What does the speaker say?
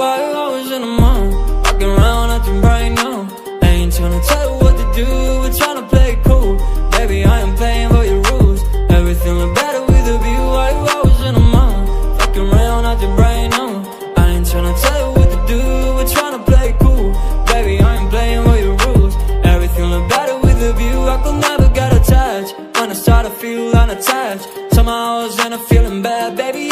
Why always in the mind? Walking around acting right now. Ain't tryna tell you what to do, we're tryna play it cool. Baby, I am playing by your rules. Everything look better with a view. Why you always in the mind? Walking around acting right now. I ain't tryna tell you what to do, we're tryna play it cool. Baby, I am playing by your rules. Everything look better with a view. I could never get attached. When I start to feel unattached, somehow I was in a feeling bad, baby.